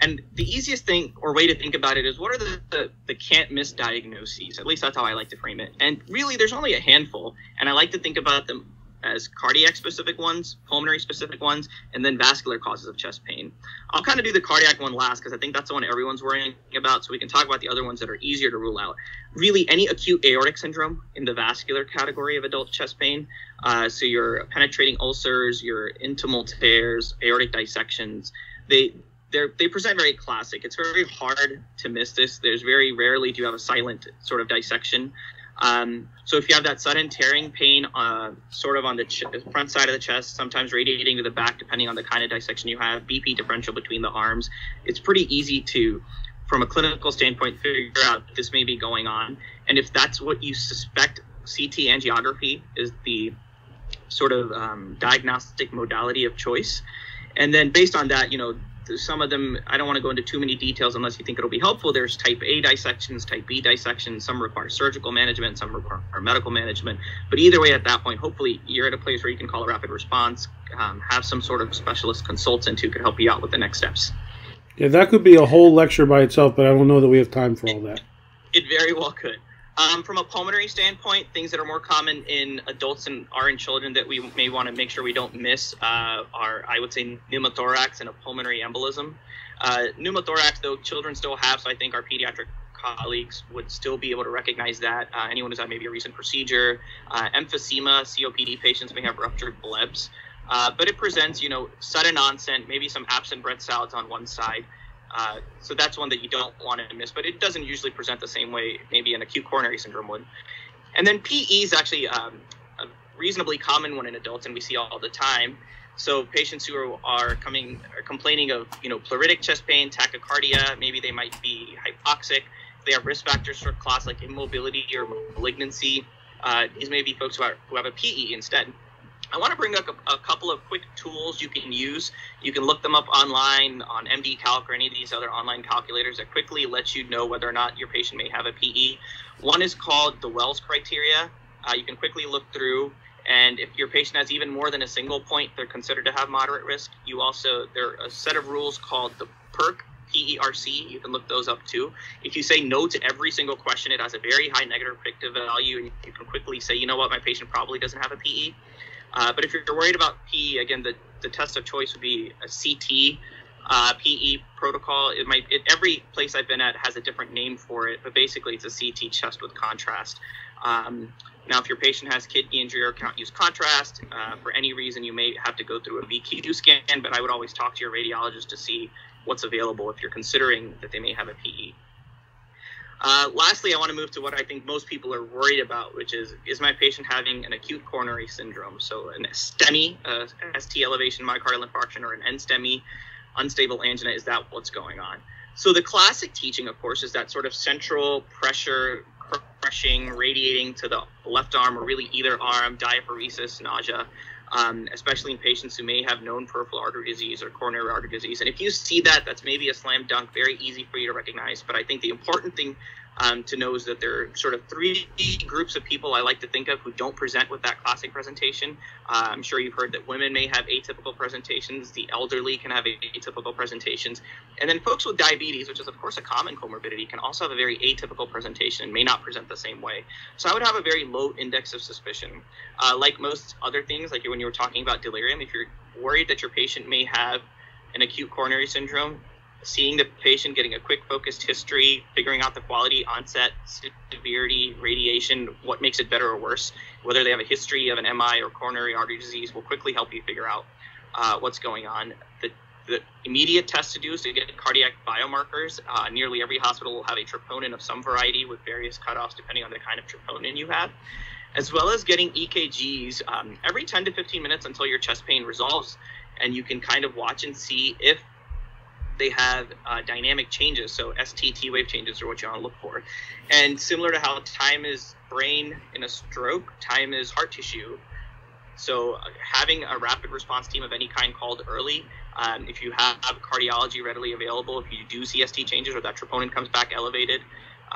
and the easiest thing or way to think about it is what are the, the, the, can't miss diagnoses? At least that's how I like to frame it. And really, there's only a handful. And I like to think about them as cardiac specific ones, pulmonary specific ones, and then vascular causes of chest pain. I'll kind of do the cardiac one last because I think that's the one everyone's worrying about. So we can talk about the other ones that are easier to rule out. Really, any acute aortic syndrome in the vascular category of adult chest pain. Uh, so your penetrating ulcers, your intimal tears, aortic dissections. They they they present very classic. It's very hard to miss this. There's very rarely do you have a silent sort of dissection. Um, so if you have that sudden tearing pain, uh, sort of on the ch- front side of the chest, sometimes radiating to the back, depending on the kind of dissection you have, BP differential between the arms, it's pretty easy to, from a clinical standpoint, figure out this may be going on. And if that's what you suspect, CT angiography is the sort of um, diagnostic modality of choice. And then based on that, you know, some of them i don't want to go into too many details unless you think it'll be helpful. There's type a dissections type b dissections. Some require surgical management some require medical management. But either way at that point hopefully you're at a place where you can call a rapid response um, have some sort of specialist consultant who could help you out with the next steps. Yeah that could be a whole lecture by itself but i don't know that we have time for all that. It very well could um, from a pulmonary standpoint, things that are more common in adults and are in children that we may want to make sure we don't miss uh, are, I would say, pneumothorax and a pulmonary embolism. Uh, pneumothorax, though, children still have, so I think our pediatric colleagues would still be able to recognize that. Uh, anyone who's had maybe a recent procedure, uh, emphysema, COPD patients may have ruptured blebs. Uh, but it presents, you know, sudden onset, maybe some absent breath sounds on one side. Uh, so that's one that you don't want to miss, but it doesn't usually present the same way maybe an acute coronary syndrome would. And then PE is actually um, a reasonably common one in adults, and we see all the time. So patients who are coming are complaining of you know pleuritic chest pain, tachycardia, maybe they might be hypoxic. They have risk factors for clots like immobility or malignancy. Uh, these may be folks who, are, who have a PE instead. I want to bring up a, a, couple of quick tools you can use. You can look them up online on MDCalc or any of these other online calculators that quickly let you know whether or not your patient may have a PE. One is called the Wells criteria. Uh, you can quickly look through, and if your patient has even more than a single point, they're considered to have moderate risk. You also there are a set of rules called the PERC PERC. You can look those up too. If you say no to every single question, it has a very high negative predictive value, and you can quickly say, you know what, my patient probably doesn't have a PE. Uh, but if you're worried about PE, again, the, the test of choice would be a CT uh, PE protocol. It might it, every place I've been at has a different name for it, but basically it's a CT chest with contrast. Um, now, if your patient has kidney injury or can't use contrast uh, for any reason, you may have to go through a VQ scan. But I would always talk to your radiologist to see what's available if you're considering that they may have a PE. Uh, lastly, I want to move to what I think most people are worried about, which is is my patient having an acute coronary syndrome? So an STEMI, uh, ST elevation myocardial infarction, or an NSTEMI, unstable angina. Is that what's going on? So the classic teaching, of course, is that sort of central pressure crushing, radiating to the left arm or really either arm, diaphoresis, nausea. Um, especially in patients who may have known peripheral artery disease or coronary artery disease. And if you see that, that's maybe a slam dunk, very easy for you to recognize. But I think the important thing um, to know is that there are sort of three groups of people I like to think of who don't present with that classic presentation. Uh, I'm sure you've heard that women may have atypical presentations, the elderly can have atypical presentations, and then folks with diabetes, which is of course a common comorbidity, can also have a very atypical presentation and may not present the same way. So I would have a very low index of suspicion. Uh, like most other things, like when you were talking about delirium, if you're worried that your patient may have an acute coronary syndrome, seeing the patient, getting a quick focused history, figuring out the quality, onset, severity, radiation, what makes it better or worse, whether they have a history of an MI or coronary artery disease will quickly help you figure out uh, what's going on. The, the immediate test to do is to get cardiac biomarkers. Uh, nearly every hospital will have a troponin of some variety with various cutoffs depending on the kind of troponin you have, as well as getting EKGs um, every 10 to 15 minutes until your chest pain resolves. And you can kind of watch and see if they have uh, dynamic changes. So ST T wave changes are what you want to look for. And similar to how time is brain in a stroke, time is heart tissue. So uh, having a rapid response team of any kind called early, um, if you have cardiology readily available, if you do see ST changes or that troponin comes back elevated,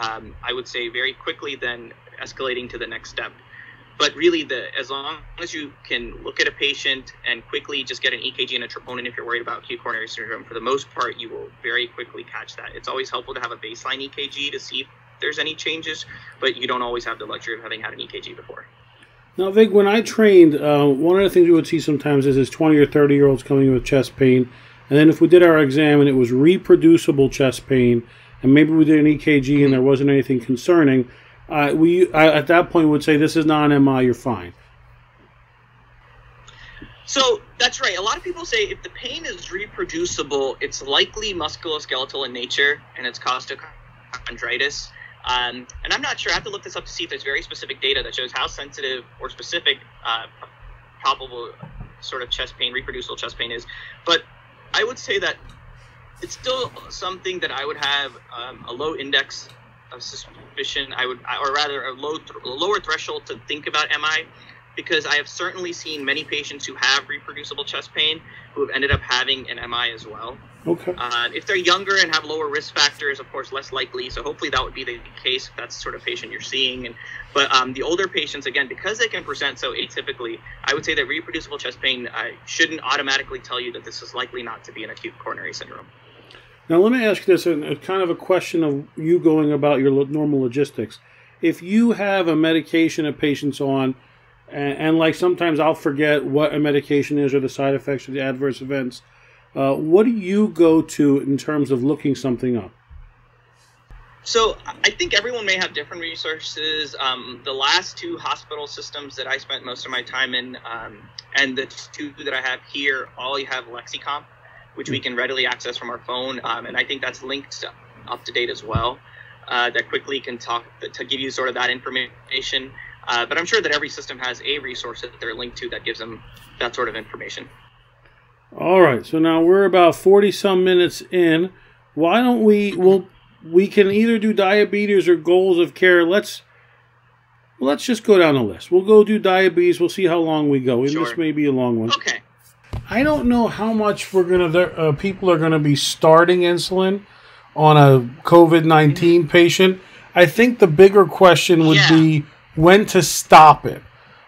um, I would say very quickly then escalating to the next step but really the as long as you can look at a patient and quickly just get an EKG and a troponin if you're worried about acute coronary syndrome, for the most part you will very quickly catch that. It's always helpful to have a baseline EKG to see if there's any changes, but you don't always have the luxury of having had an EKG before. Now, Vig, when I trained, uh, one of the things we would see sometimes is, is 20 or 30 year olds coming in with chest pain. And then if we did our exam and it was reproducible chest pain, and maybe we did an EKG and there wasn't anything concerning, uh, we I, at that point would say this is not an MI, you're fine. So that's right. A lot of people say if the pain is reproducible, it's likely musculoskeletal in nature and it's costochondritis. Um, and I'm not sure. I have to look this up to see if there's very specific data that shows how sensitive or specific uh, probable sort of chest pain, reproducible chest pain is. But I would say that it's still something that I would have um, a low index of suspicion, I would, or rather, a low, th- lower threshold to think about MI, because I have certainly seen many patients who have reproducible chest pain who have ended up having an MI as well. Okay. Uh, if they're younger and have lower risk factors, of course, less likely. So hopefully that would be the case if that's the sort of patient you're seeing. And but um, the older patients, again, because they can present so atypically, I would say that reproducible chest pain uh, shouldn't automatically tell you that this is likely not to be an acute coronary syndrome. Now, let me ask this a, kind of a question of you going about your normal logistics. If you have a medication a patient's on, and, and, like sometimes I'll forget what a medication is or the side effects or the adverse events, uh, what do you go to in terms of looking something up? So I think everyone may have different resources. Um, the last two hospital systems that I spent most of my time in, um, and the two that I have here, all you have Lexicomp which we can readily access from our phone. Um, and I think that's linked UpToDate as well. Uh, that quickly can talk to give you sort of that information. Uh, but I'm sure that every system has a resource that they're linked to that gives them that sort of information. All right, so now we're about 40 some minutes in. Why don't we? Well, we can either do diabetes or goals of care. Let's let's just go down the list. We'll go do diabetes. We'll see how long we go. Sure. This may be a long one. Okay. I don't know how much we're gonna uh, people are gonna be starting insulin on a COVID nineteen patient. I think the bigger question would yeah. be when to stop it.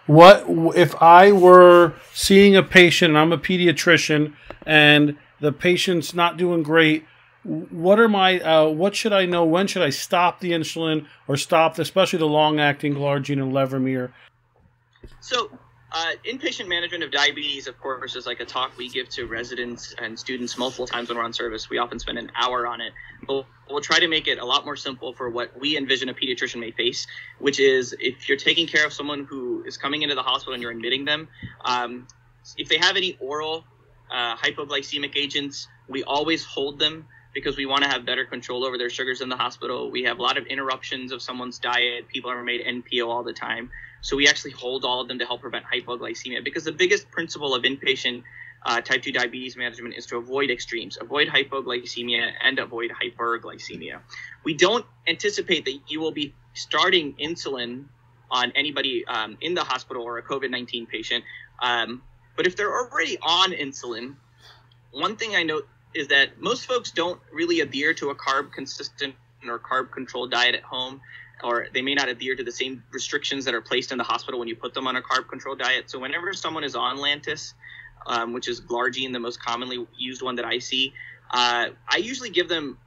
What if I were seeing a patient? I'm a pediatrician, and the patient's not doing great. What are my? Uh, what should I know? When should I stop the insulin or stop, especially the long acting glargine and levemir? So uh, inpatient management of diabetes, of course, is like a talk we give to residents and students multiple times when we're on service. We often spend an hour on it. But we'll try to make it a lot more simple for what we envision a pediatrician may face, which is if you're taking care of someone who is coming into the hospital and you're admitting them, um, if they have any oral uh, hypoglycemic agents, we always hold them because we want to have better control over their sugars in the hospital. We have a lot of interruptions of someone's diet. People are made NPO all the time. So we actually hold all of them to help prevent hypoglycemia because the biggest principle of inpatient uh, type 2 diabetes management is to avoid extremes, avoid hypoglycemia and avoid hyperglycemia. We don't anticipate that you will be starting insulin on anybody um, in the hospital or a COVID 19 patient. Um, but if they're already on insulin, one thing I note is that most folks don't really adhere to a carb consistent or carb controlled diet at home, or they may not adhere to the same restrictions that are placed in the hospital when you put them on a carb controlled diet. So whenever someone is on Lantus, um, which is Glargine, the most commonly used one that I see, uh, I usually give them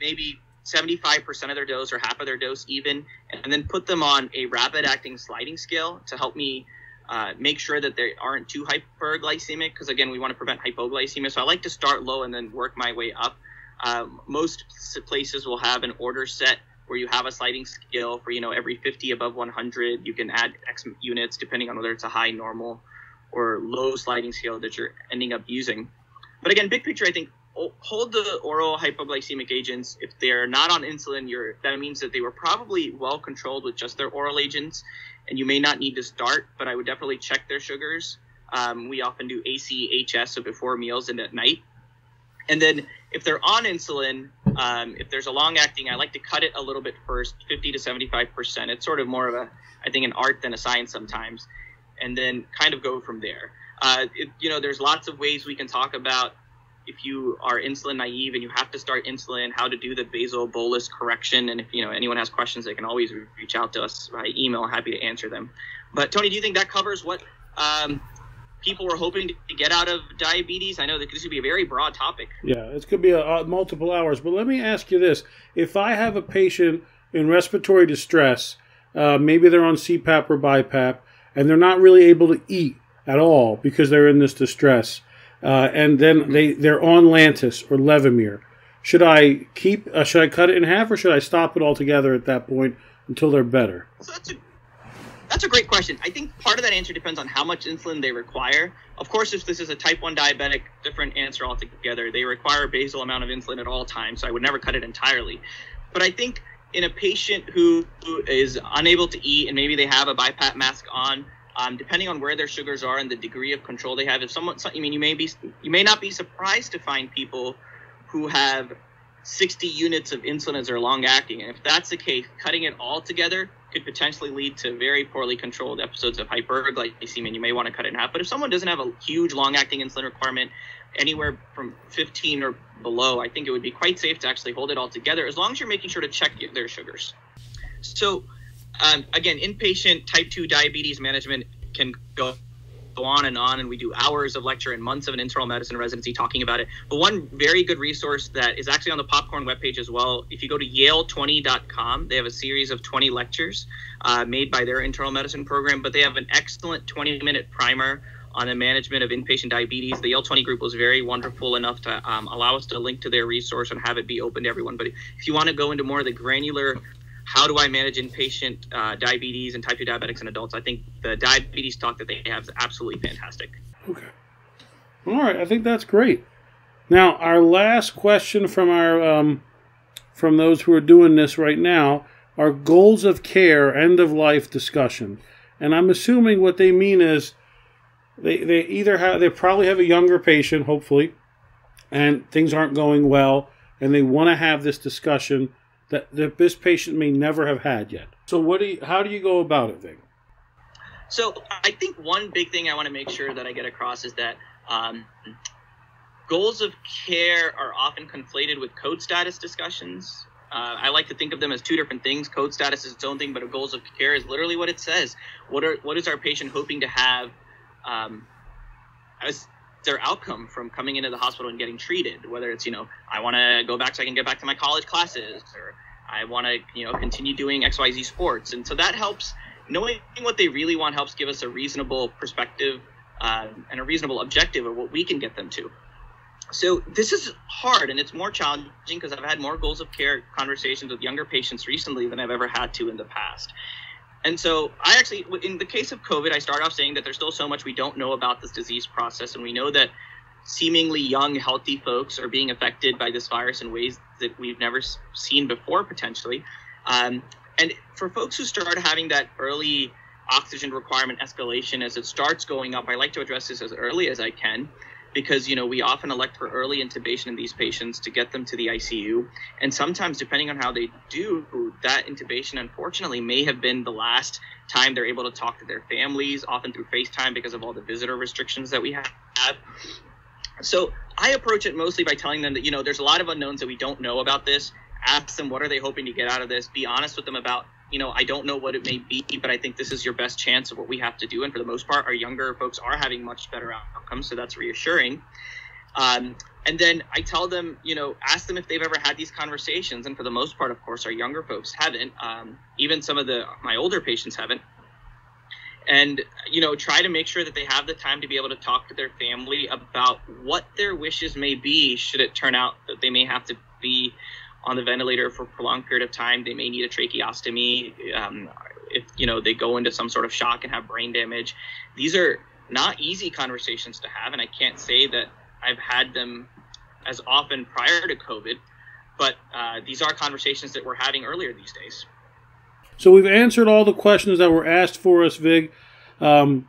maybe 75% of their dose or half of their dose even, and then put them on a rapid acting sliding scale to help me uh, make sure that they aren't too hyperglycemic because again we want to prevent hypoglycemia so i like to start low and then work my way up um, most places will have an order set where you have a sliding scale for you know every 50 above 100 you can add x units depending on whether it's a high normal or low sliding scale that you're ending up using. But again big picture i think hold the oral hypoglycemic agents. If they're not on insulin you're that means that they were probably well controlled with just their oral agents and you may not need to start but i would definitely check their sugars. Um, we often do achs so before meals and at night. And then if they're on insulin um, if there's a long acting i like to cut it a little bit first 50 to 75 percent it's sort of more of a i think an art than a science sometimes and then kind of go from there uh, it, you know there's lots of ways we can talk about if you are insulin naive and you have to start insulin, how to do the basal bolus correction. And if you know anyone has questions, they can always reach out to us by email. Happy to answer them. But Tony, do you think that covers what um, people were hoping to get out of diabetes? I know that this could be a very broad topic. Yeah, it could be a, a multiple hours. But let me ask you this: If I have a patient in respiratory distress, uh, maybe they're on CPAP or BiPAP, and they're not really able to eat at all because they're in this distress uh, and then they they're on Lantus or Levemir. Should I keep? Uh, should I cut it in half, or should I stop it altogether at that point until they're better? So that's a that's a great question. I think part of that answer depends on how much insulin they require. Of course, if this is a type 1 diabetic, different answer altogether. They require a basal amount of insulin at all times, so I would never cut it entirely. But I think in a patient who, is unable to eat and maybe they have a BiPAP mask on, um, depending on where their sugars are and the degree of control they have. If someone, I mean, you may be, you may not be surprised to find people who have 60 units of insulin as their long acting. And if that's the case, cutting it all together could potentially lead to very poorly controlled episodes of hyperglycemia. And you may want to cut it in half. But if someone doesn't have a huge long acting insulin requirement, anywhere from 15 or below, I think it would be quite safe to actually hold it all together as long as you're making sure to check their sugars. So um, again, inpatient type 2 diabetes management can go go on and on and we do hours of lecture and months of an internal medicine residency talking about it. But one very good resource that is actually on the popcorn webpage as well if you go to yale20.com they have a series of 20 lectures uh, made by their internal medicine program but they have an excellent 20 minute primer on the management of inpatient diabetes. The yale 20 group was very wonderful enough to um, allow us to link to their resource and have it be open to everyone. But if you want to go into more of the granular how do I manage inpatient uh, diabetes and type 2 diabetics in adults? I think the diabetes talk that they have is absolutely fantastic. Okay. All right, I think that's great. Now, our last question from our um, from those who are doing this right now are goals of care, end of life discussion, and I'm assuming what they mean is they they either have they probably have a younger patient, hopefully, and things aren't going well, and they want to have this discussion that, that this patient may never have had yet. So, what do you, how do you go about it, Vig? So, I think one big thing I want to make sure that I get across is that um, goals of care are often conflated with code status discussions. Uh, I like to think of them as two different things. Code status is its own thing, but a goals of care is literally what it says. What are what is our patient hoping to have um, their outcome from coming into the hospital and getting treated. Whether it's you know I want to go back so I can get back to my college classes, or I want to you know continue doing X Y Z sports, and so that helps. Knowing what they really want helps give us a reasonable perspective uh, and a reasonable objective of what we can get them to. So this is hard and it's more challenging because I've had more goals of care conversations with younger patients recently than I've ever had to in the past. And so I actually, in the case of COVID, I start off saying that there's still so much we don't know about this disease process. And we know that seemingly young, healthy folks are being affected by this virus in ways that we've never seen before, potentially. Um, and for folks who start having that early oxygen requirement escalation as it starts going up, I like to address this as early as I can because you know we often elect for early intubation in these patients to get them to the ICU and sometimes depending on how they do that intubation unfortunately may have been the last time they're able to talk to their families often through FaceTime because of all the visitor restrictions that we have. So I approach it mostly by telling them that you know there's a lot of unknowns that we don't know about this. Ask them what are they hoping to get out of this. Be honest with them about you know I don't know what it may be, but I think this is your best chance of what we have to do. And for the most part, our younger folks are having much better outcomes, so that's reassuring. Um, and then I tell them, you know, ask them if they've ever had these conversations. And for the most part, of course, our younger folks haven't. Um, even some of the my older patients haven't. And you know, try to make sure that they have the time to be able to talk to their family about what their wishes may be. Should it turn out that they may have to be on the ventilator for a prolonged period of time, they may need a tracheostomy. Um, if you know they go into some sort of shock and have brain damage, these are not easy conversations to have, and I can't say that I've had them as often prior to COVID, but uh, these are conversations that we're having earlier these days. So we've answered all the questions that were asked for us, Vig. Um,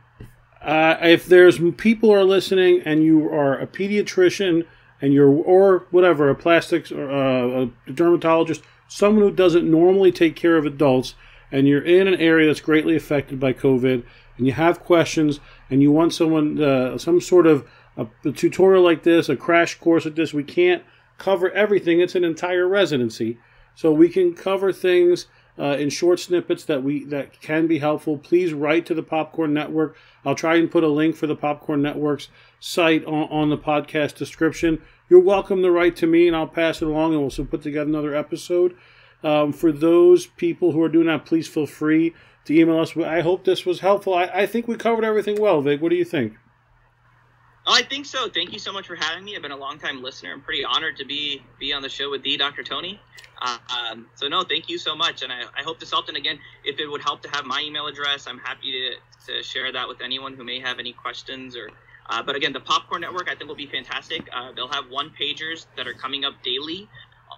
uh, if there's people are listening and you are a pediatrician and you're or whatever a plastics or uh, a dermatologist, someone who doesn't normally take care of adults, and you're in an area that's greatly affected by COVID, and you have questions, and you want someone uh, some sort of a, a tutorial like this, a crash course like this, we can't cover everything. It's an entire residency, so we can cover things uh, in short snippets that we that can be helpful. Please write to the Popcorn Network. I'll try and put a link for the Popcorn Network's site on, on the podcast description. You're welcome to write to me, and I'll pass it along, and we'll put together another episode. Um, for those people who are doing that, please feel free to email us. I hope this was helpful. I, I think we covered everything well, Vig. What do you think? Oh, I think so. Thank you so much for having me. I've been a long time listener. I'm pretty honored to be be on the show with the Dr. Tony. Uh, um, so no, thank you so much, and I, I hope this helped. And again, if it would help to have my email address, I'm happy to to share that with anyone who may have any questions or. Uh, but again, the Popcorn Network I think will be fantastic. Uh, they'll have one pagers that are coming up daily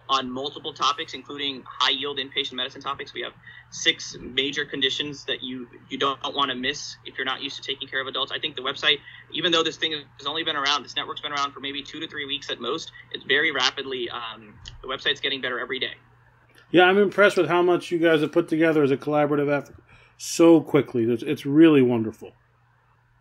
on multiple topics, including high yield inpatient medicine topics. We have six major conditions that you you don't want to miss if you're not used to taking care of adults. I think the website, even though this thing has only been around, this network's been around for maybe two to three weeks at most, it's very rapidly. Um, the website's getting better every day. Yeah, I'm impressed with how much you guys have put together as a collaborative effort so quickly. It's, it's really wonderful.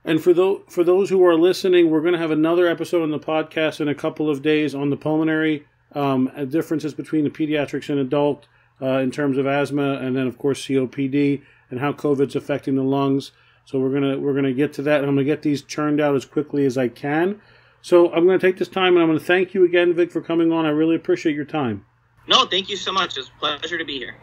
And for those for those who are listening, we're going to have another episode on the podcast in a couple of days on the pulmonary um, differences between the pediatrics and adult uh, in terms of asthma, and then of course COPD and how COVID's affecting the lungs. So we're gonna we're gonna get to that, and I'm gonna get these churned out as quickly as I can. So I'm gonna take this time, and I'm gonna thank you again, Vig, for coming on. I really appreciate your time. No, thank you so much. It's a pleasure to be here.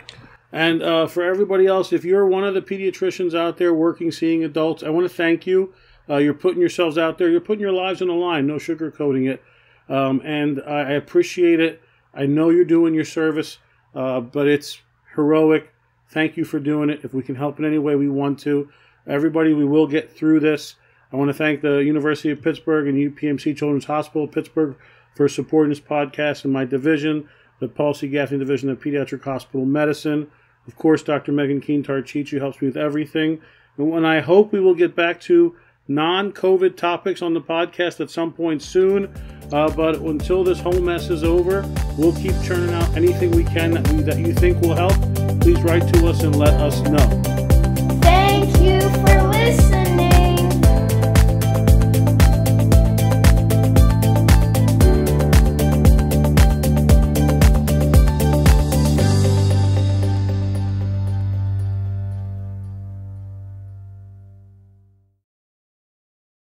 And uh, for everybody else, if you're one of the pediatricians out there working, seeing adults, I want to thank you. Uh, you're putting yourselves out there. You're putting your lives on the line. No sugarcoating it. Um, and I appreciate it. I know you're doing your service, uh, but it's heroic. Thank you for doing it. If we can help in any way, we want to. Everybody, we will get through this. I want to thank the University of Pittsburgh and UPMC Children's Hospital Pittsburgh for supporting this podcast and my division, the C. Gaffney Division of Pediatric Hospital Medicine. Of course, Dr. Megan Keen Tarchichi helps me with everything. And I hope we will get back to non COVID topics on the podcast at some point soon. Uh, but until this whole mess is over, we'll keep churning out anything we can that, we, that you think will help. Please write to us and let us know. Thank you for.